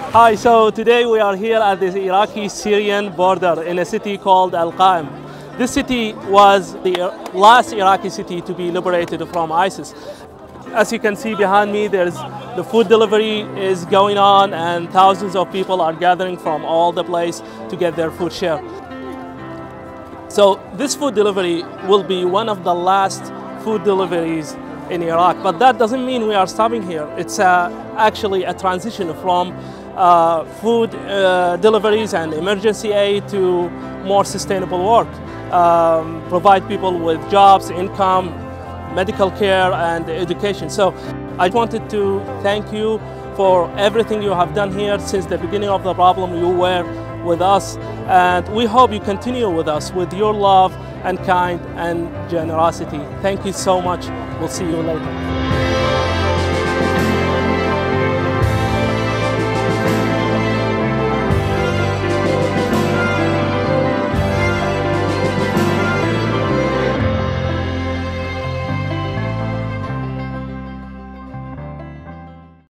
Hi, so today we are here at the Iraqi-Syrian border in a city called Al-Qaim. This city was the last Iraqi city to be liberated from ISIS. As you can see behind me, there's the food delivery is going on and thousands of people are gathering from all the place to get their food share. So this food delivery will be one of the last food deliveries in Iraq, but that doesn't mean we are stopping here. It's uh, actually a transition from uh, food uh, deliveries and emergency aid to more sustainable work. Um, provide people with jobs, income, medical care and education. So I wanted to thank you for everything you have done here since the beginning of the problem. You were with us and we hope you continue with us with your love and kind and generosity. Thank you so much. We'll see you later.